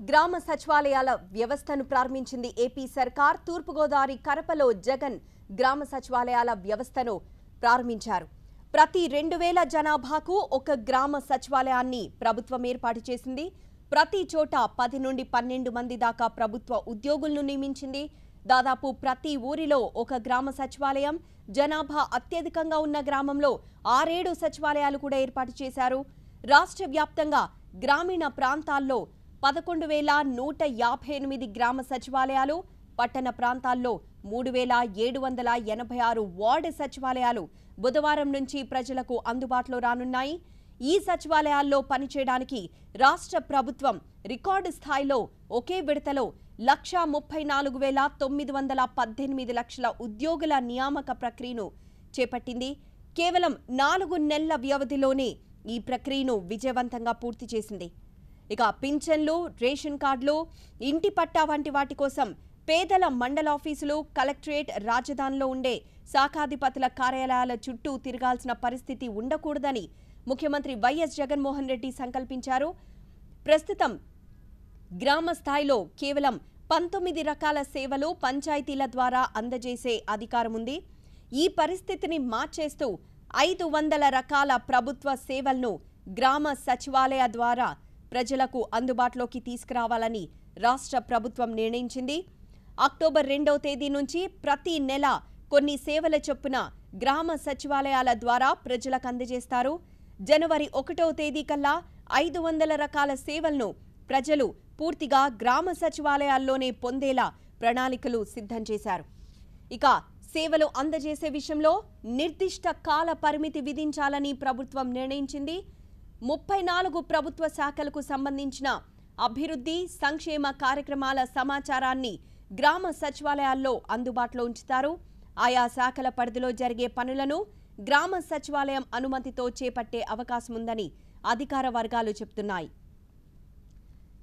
గ్రామ సచివాలయాల వ్యవస్థను ప్రారంభించింది ఏపీ సర్కార్. తూర్పుగోదావరి కరపలో జగన్ గ్రామ సచివాలయాల వ్యవస్థను ప్రారంభించారు. ప్రతి రెండు వేల జనాభాకు ఒక గ్రామ సచివాలయాన్ని ప్రభుత్వం ఏర్పాటు చేసింది. ప్రతి చోట పది నుండి పన్నెండు మంది దాకా ప్రభుత్వ ఉద్యోగులను నియమించింది. దాదాపు ప్రతి ఊరిలో ఒక గ్రామ సచివాలయం జనాభా అత్యధికంగా ఉన్న గ్రామంలో ఆరేడు సచివాలయాలు కూడా ఏర్పాటు చేశారు. రాష్ట్ర వ్యాప్తంగా గ్రామీణ ప్రాంతాల్లో పదకొండు వేల నూట యాభై ఎనిమిది గ్రామ సచివాలయాలు పట్టణ ప్రాంతాల్లో మూడు వేల ఏడు వందల ఎనభై ఆరు వార్డు సచివాలయాలు బుధవారం నుంచి ప్రజలకు అందుబాటులో రానున్నాయి. ఈ సచివాలయాల్లో పనిచేయడానికి రాష్ట్ర ప్రభుత్వం రికార్డు స్థాయిలో ఒకే విడతలో లక్షా ముప్పై నాలుగు వేల తొమ్మిది వందల పద్దెనిమిది లక్షల ఉద్యోగుల నియామక ప్రక్రియను చేపట్టింది. కేవలం నాలుగు నెలల వ్యవధిలోనే ఈ ప్రక్రియను విజయవంతంగా పూర్తి చేసింది. ఇక పింఛన్లు రేషన్ కార్డులు ఇంటి పట్టా వంటి వాటి కోసం పేదల మండల ఆఫీసులు కలెక్టరేట్ రాజధానిలో ఉండే శాఖాధిపతుల కార్యాలయాల చుట్టూ తిరగాల్సిన పరిస్థితి ఉండకూడదని ముఖ్యమంత్రి వైఎస్ జగన్మోహన్ రెడ్డి సంకల్పించారు. ప్రస్తుతం గ్రామ స్థాయిలో కేవలం పంతొమ్మిది రకాల సేవలు పంచాయతీల ద్వారా అందజేసే అధికారం ఉంది. ఈ పరిస్థితిని మార్చేస్తూ ఐదు వందల రకాల ప్రభుత్వ సేవలను గ్రామ సచివాలయ ద్వారా ప్రజలకు అందుబాటులోకి తీసుకురావాలని రాష్ట్ర ప్రభుత్వం నిర్ణయించింది. అక్టోబర్ రెండవ తేదీ నుంచి ప్రతి నెల కొన్ని సేవల చొప్పున గ్రామ సచివాలయాల ద్వారా ప్రజలకు అందజేస్తారు. జనవరి ఒకటవ తేదీ కల్లా ఐదు వందల రకాల సేవలను ప్రజలు పూర్తిగా గ్రామ సచివాలయాల్లోనే పొందేలా ప్రణాళికలు సిద్ధం చేశారు. ఇక సేవలు అందజేసే విషయంలో నిర్దిష్ట కాల పరిమితి విధించాలని ప్రభుత్వం నిర్ణయించింది. ముప్పై నాలుగు ప్రభుత్వ శాఖలకు సంబంధించిన అభివృద్ధి సంక్షేమ కార్యక్రమాల సమాచారాన్ని గ్రామ సచివాలయాల్లో అందుబాటులో ఉంచుతారు. ఆయా శాఖల పరిధిలో జరిగే పనులను గ్రామ సచివాలయం అనుమతితో చేపట్టే అవకాశం ఉందని అధికార వర్గాలు చెబుతున్నాయి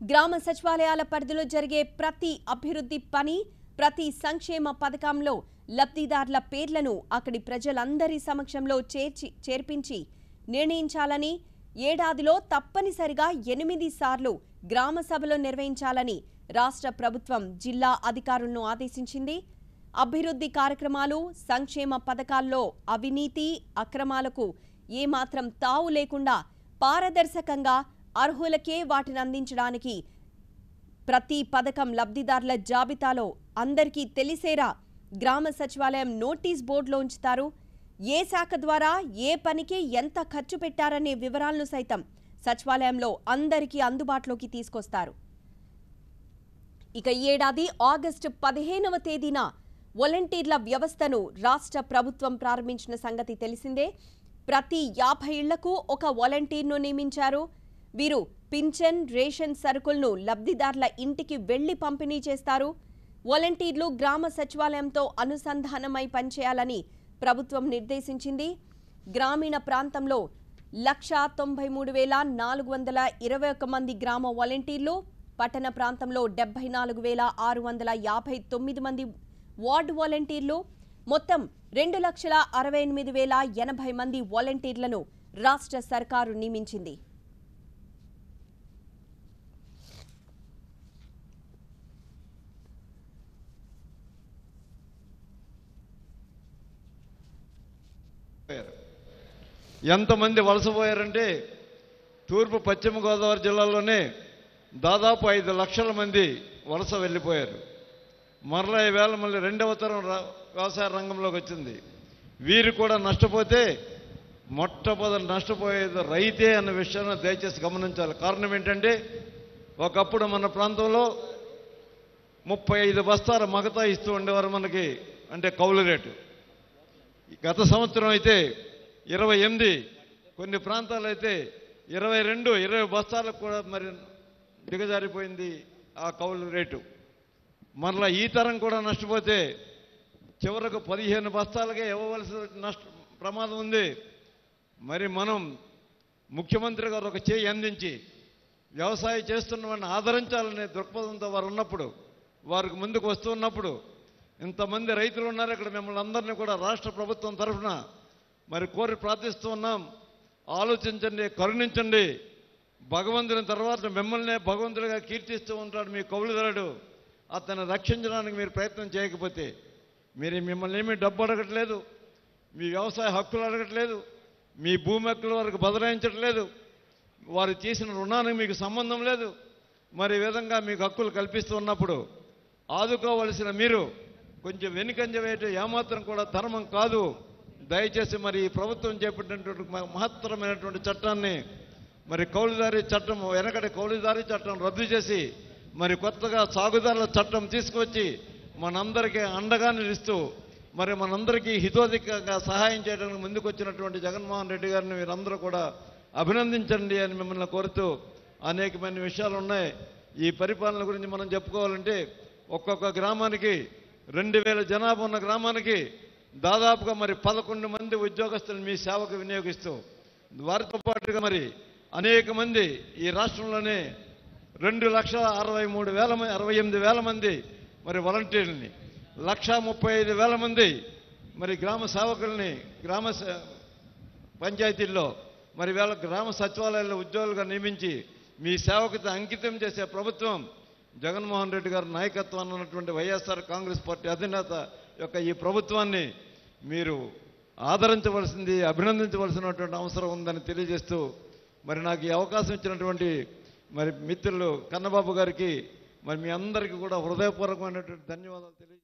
గ్రామ సచివాలయాల పరిధిలో జరిగే ప్రతి అభివృద్ధి పని ప్రతి సంక్షేమ పథకంలో లబ్ధిదారుల పేర్లను అక్కడి ప్రజలందరి సమక్షంలో చేర్చి చేర్పించి నిర్ణయించాలని ఏడాదిలో తప్పనిసరిగా ఎనిమిది సార్లు గ్రామ సభలు నిర్వహించాలని రాష్ట్ర ప్రభుత్వం జిల్లా అధికారులను ఆదేశించింది. అభివృద్ధి కార్యక్రమాలు సంక్షేమ పథకాల్లో అవినీతి అక్రమాలకు ఏమాత్రం తావు లేకుండా పారదర్శకంగా అర్హులకే వాటిని అందించడానికి ప్రతి పథకం లబ్ధిదారుల జాబితాలో అందరికీ తెలిసేరా గ్రామ సచివాలయం నోటీస్ బోర్డులో ఉంచుతారు. ఏ శాఖ ద్వారా ఏ పనికి ఎంత ఖర్చు పెట్టారనే వివరాలను సైతం సచివాలయంలో అందరికీ అందుబాటులోకి తీసుకొస్తారు. ఇక ఈ ఏడాది ఆగస్టు పదిహేనవ తేదీన వాలంటీర్ల వ్యవస్థను రాష్ట్ర ప్రభుత్వం ప్రారంభించిన సంగతి తెలిసిందే. ప్రతి యాభై ఇళ్ళకు ఒక వాలంటీర్ను నియమించారు. వీరు పింఛన్ రేషన్ సరుకులను లబ్ధిదారుల ఇంటికి వెళ్ళి పంపిణీ చేస్తారు. వాలంటీర్లు గ్రామ సచివాలయంతో అనుసంధానమై పనిచేయాలని ప్రభుత్వం నిర్దేశించింది. గ్రామీణ ప్రాంతంలో లక్షా తొంభై మూడు వేల నాలుగు వందల ఇరవై ఒక్క మంది గ్రామ వాలంటీర్లు పట్టణ ప్రాంతంలో డెబ్బై నాలుగు వేల ఆరు వందల యాభై తొమ్మిది మంది వార్డు వాలంటీర్లు మొత్తం రెండు లక్షల అరవై ఎనిమిది వేల ఎనభై మంది వాలంటీర్లను రాష్ట్ర సర్కారు నియమించింది. ఎంతమంది వలసపోయారంటే తూర్పు పశ్చిమ గోదావరి జిల్లాలోనే దాదాపు ఐదు లక్షల మంది వలస వెళ్ళిపోయారు. మరలా ఈవేళ మళ్ళీ రెండవ తరం వ్యవసాయ రంగంలోకి వచ్చింది. వీరు కూడా నష్టపోతే మొట్టమొదటి నష్టపోయేది రైతే అన్న విషయాన్ని దయచేసి గమనించాలి. కారణం ఏంటంటే ఒకప్పుడు మన ప్రాంతంలో ముప్పై ఐదు బస్తాల మగతా ఇస్తూ ఉండేవారు మనకి అంటే కౌలు రేటు. గత సంవత్సరం అయితే ఇరవై ఎనిమిది కొన్ని ప్రాంతాలు అయితే ఇరవై రెండు ఇరవై బస్తాలకు కూడా మరి దిగజారిపోయింది ఆ కౌలు రేటు. మరలా ఈ తరం కూడా నష్టపోతే చివరకు పదిహేను బస్తాలకే ఇవ్వవలసిన నష్ట ప్రమాదం ఉంది. మరి మనం ముఖ్యమంత్రి గారు ఒక చేయి అందించి వ్యవసాయం చేస్తున్న వాడిని ఆదరించాలనే దృక్పథంతో వారు ఉన్నప్పుడు వారికి ముందుకు వస్తున్నప్పుడు ఇంతమంది రైతులు ఉన్నారు ఇక్కడ మిమ్మల్ని అందరినీ కూడా రాష్ట్ర ప్రభుత్వం తరఫున మరి కోరి ప్రార్థిస్తూ ఉన్నాం. ఆలోచించండి కరుణించండి. భగవంతుని తర్వాత మిమ్మల్నే భగవంతుడిగా కీర్తిస్తూ ఉంటాడు మీ కౌలుదరుడు. అతన్ని రక్షించడానికి మీరు ప్రయత్నం చేయకపోతే మీరు మిమ్మల్ని ఏమీ డబ్బు అడగట్లేదు మీ వ్యవసాయ హక్కులు అడగట్లేదు మీ భూమి హక్కుల వరకు బదలాయించట్లేదు. వారు చేసిన రుణానికి మీకు సంబంధం లేదు. మరి ఈ విధంగా మీకు హక్కులు కల్పిస్తూ ఉన్నప్పుడు ఆదుకోవలసిన మీరు కొంచెం వెనుకంజ వేయటం ఏమాత్రం కూడా ధర్మం కాదు. దయచేసి మరి ఈ ప్రభుత్వం చేపట్టినటువంటి మహత్తరమైనటువంటి చట్టాన్ని మరి కౌలుదారీ చట్టం వెనకటి కౌలుదారీ చట్టం రద్దు చేసి మరి కొత్తగా సాగుదారుల చట్టం తీసుకొచ్చి మనందరికీ అండగా నిలుస్తూ మరి మనందరికీ హితోధికంగా సహాయం చేయడానికి ముందుకు వచ్చినటువంటి జగన్మోహన్ రెడ్డి గారిని మీరందరూ కూడా అభినందించండి అని మిమ్మల్ని కోరుతూ అనేకమైన విషయాలు ఉన్నాయి ఈ పరిపాలన గురించి మనం చెప్పుకోవాలంటే ఒక్కొక్క గ్రామానికి రెండు వేల జనాభా ఉన్న గ్రామానికి దాదాపుగా మరి పదకొండు మంది ఉద్యోగస్తులను మీ సేవకు వినియోగిస్తూ వారితో పాటుగా మరి అనేక మంది ఈ రాష్ట్రంలోనే రెండు లక్షల అరవై మూడు వేల అరవై ఎనిమిది వేల మంది మరి వాలంటీర్లని లక్ష ముప్పై ఐదు వేల మంది మరి గ్రామ సేవకుల్ని గ్రామ పంచాయతీల్లో మరి వేళ గ్రామ సచివాలయాల్లో ఉద్యోగులుగా నియమించి మీ సేవకు అంకితం చేసే ప్రభుత్వం జగన్మోహన్ రెడ్డి గారి నాయకత్వాన్ని ఉన్నటువంటి వైఎస్ఆర్ కాంగ్రెస్ పార్టీ అధినేత యొక్క ఈ ప్రభుత్వాన్ని మీరు ఆదరించవలసింది అభినందించవలసినటువంటి అవసరం ఉందని తెలియజేస్తూ మరి నాకు ఈ అవకాశం ఇచ్చినటువంటి మరి మిత్రులు కన్నబాబు గారికి మరి మీ అందరికీ కూడా హృదయపూర్వకమైనటువంటి ధన్యవాదాలు తెలియ